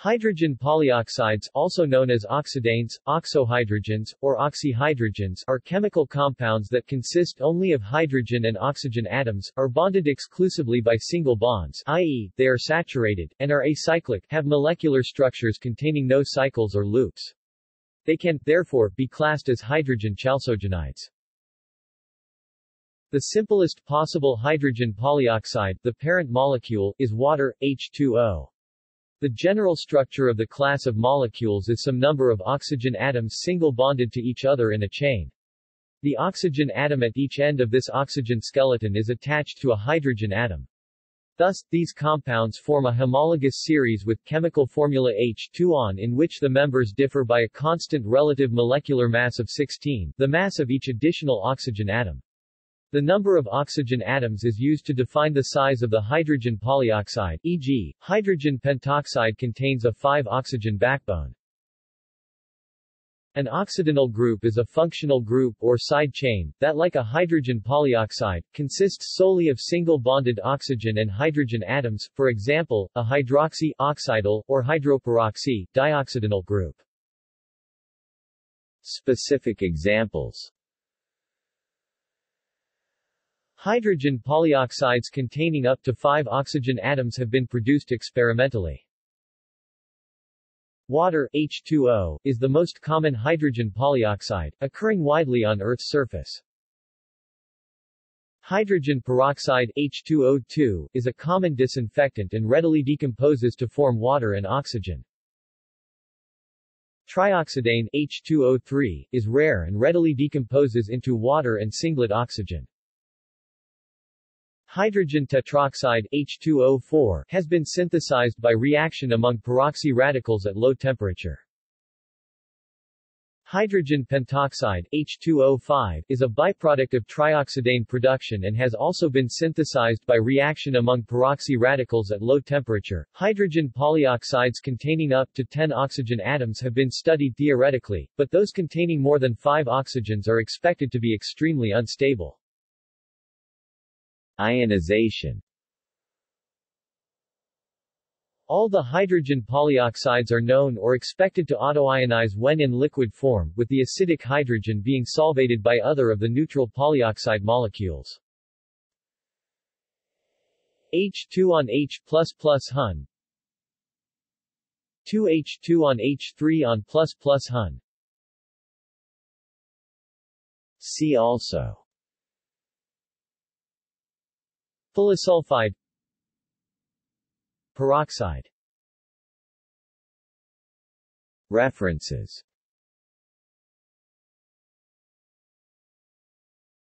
Hydrogen polyoxides also known as oxidanes, oxohydrogens, or oxyhydrogens are chemical compounds that consist only of hydrogen and oxygen atoms, are bonded exclusively by single bonds i.e., they are saturated, and are acyclic have molecular structures containing no cycles or loops. They can, therefore, be classed as hydrogen chalcogenides. The simplest possible hydrogen polyoxide, the parent molecule, is water, H2O. The general structure of the class of molecules is some number of oxygen atoms single bonded to each other in a chain. The oxygen atom at each end of this oxygen skeleton is attached to a hydrogen atom. Thus, these compounds form a homologous series with chemical formula H2ON in which the members differ by a constant relative molecular mass of 16, the mass of each additional oxygen atom. The number of oxygen atoms is used to define the size of the hydrogen polyoxide, e.g., hydrogen pentoxide contains a 5-oxygen backbone. An oxidanyl group is a functional group or side chain, that like a hydrogen polyoxide, consists solely of single-bonded oxygen and hydrogen atoms, for example, a hydroxy oxidanyl, or hydroperoxy dioxidanyl group. Specific examples Hydrogen polyoxides containing up to 5 oxygen atoms have been produced experimentally. Water H2O, is the most common hydrogen polyoxide, occurring widely on Earth's surface. Hydrogen peroxide H2O2, is a common disinfectant and readily decomposes to form water and oxygen. Trioxidane H2O3, is rare and readily decomposes into water and singlet oxygen. Hydrogen tetroxide H2O4 has been synthesized by reaction among peroxy radicals at low temperature. Hydrogen pentoxide H2O5 is a byproduct of trioxidane production and has also been synthesized by reaction among peroxy radicals at low temperature. Hydrogen polyoxides containing up to 10 oxygen atoms have been studied theoretically, but those containing more than 5 oxygens are expected to be extremely unstable. Ionization. All the hydrogen polyoxides are known or expected to autoionize when in liquid form, with the acidic hydrogen being solvated by other of the neutral polyoxide molecules. H2 on H++ Hun. 2H2 on H3 on plus plus Hun. See also Polysulfide Peroxide. References